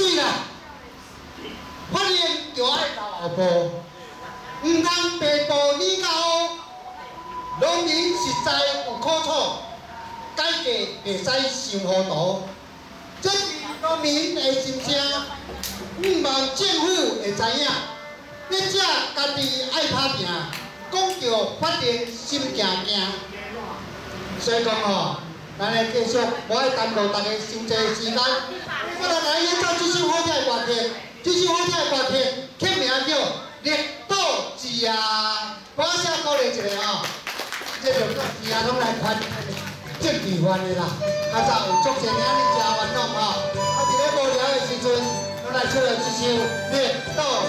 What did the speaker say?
水啦，发现就爱到后步，毋通白步你到农民实在有苦楚，改革袂使想糊涂，这是农民的心声，毋望政府会知影，你只家己爱打拼，讲着发展心惊惊，所以讲吼。咱来继续，无爱耽误大家伤济时间。我来来演奏这首好听的歌曲，这首好听的歌曲，曲名叫《热岛之啊》。我先鼓励一下哦，这热岛之啊，拢来看政治番的啦。啊，早有足些名哩食烦恼吼，啊，伫咧无聊的时阵，拢来唱了这首《热岛